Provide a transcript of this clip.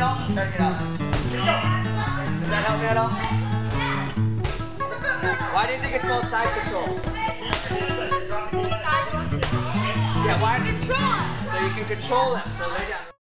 at all? Turn it up. Does that help me at all? Why do you think it's called side control? Side control. Yeah, why? Control. So you can control them. So lay down.